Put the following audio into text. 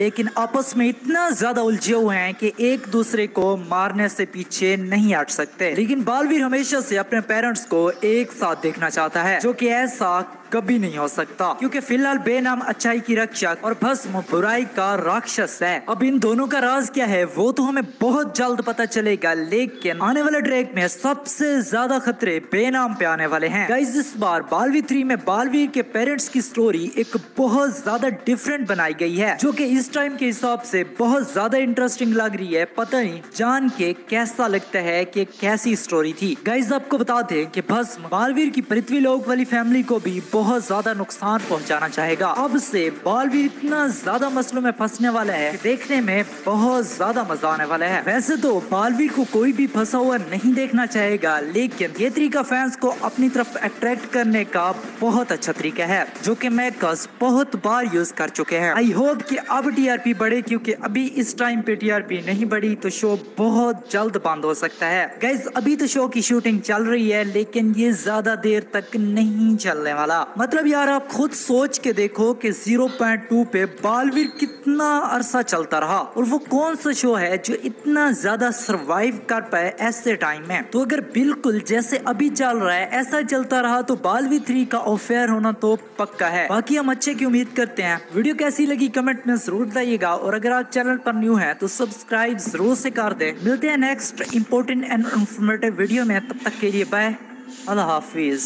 लेकिन आपस में इतना ज़्यादा उलझे हुए हैं कि एक दूसरे को मारने से पीछे नहीं हट सकते। लेकिन बालवीर हमेशा से अपने पेरेंट्स को एक साथ देखना चाहता है, जो कि ऐसा कभी नहीं हो सकता। क्योंकि फ़िलहाल बेनाम अच्छाई की रक्षक और भस्म बुराई का राक्षस है। अब इन दोनों का राज क्या है, वो तो हमें बहुत जल्द पता चलेगा, लेकिन आने वाले ट्रैक में सबसे ज़्यादा खतरे बेनाम पे आने वाले हैं। गाइस इस बार बालवीर थ्री में बालवीर के पेरेंट्स की स्टोरी एक बहुत ज़्यादा डिफरेंट बनाई गई है, जो की इस टाइम के हिसाब से बहुत ज़्यादा इंटरेस्टिंग लग रही है। पता नहीं जान के कैसा लगता है कि कैसी स्टोरी थी। गाइज़ आपको बता दें कि भस्म बालवीर की पृथ्वी लोक वाली फैमिली को भी बहुत ज़्यादा नुकसान पहुंचाना चाहेगा। अब से बालवीर इतना ज़्यादा मसलों में फंसने वाला है देखने में बहुत ज़्यादा मज़ा आने वाला है। वैसे तो बालवीर को कोई भी फंसा हुआ नहीं देखना चाहेगा, लेकिन ये तरीका फैंस को अपनी तरफ़ अट्रैक्ट करने का बहुत अच्छा तरीका है, जो कि मैकर्स बहुत बार यूज़ कर चुके हैं। आई होप कि अब टीआरपी बढ़े क्योंकि अभी इस टाइम पे टीआरपी नहीं बढ़ी तो शो बहुत जल्द बंद हो सकता है। गैस अभी तो शो की शूटिंग चल रही है, लेकिन ये ज़्यादा देर तक नहीं चलने वाला। मतलब यार, आप खुद सोच के देखो कि 0.2 पे बालवीर कितना अरसा चलता रहा, और वो कौन सा शो है जो इतना ज़्यादा सरवाइव कर पाए ऐसे टाइम में? तो अगर बिल्कुल जैसे अभी चल रहा है, ऐसा चलता रहा तो बालवीर थ्री का ऑफेयर होना तो पक्का है। बाकी हम अच्छे की उम्मीद करते हैं। वीडियो कैसी लगी कमेंट में ज़रूर बताइएगा और अगर आप चैनल पर न्यू है तो सब्सक्राइब ज़रूर से कर दे। मिलते हैं next important and informative video में। तब तक के लिए बाय अल्लाह हाफिज।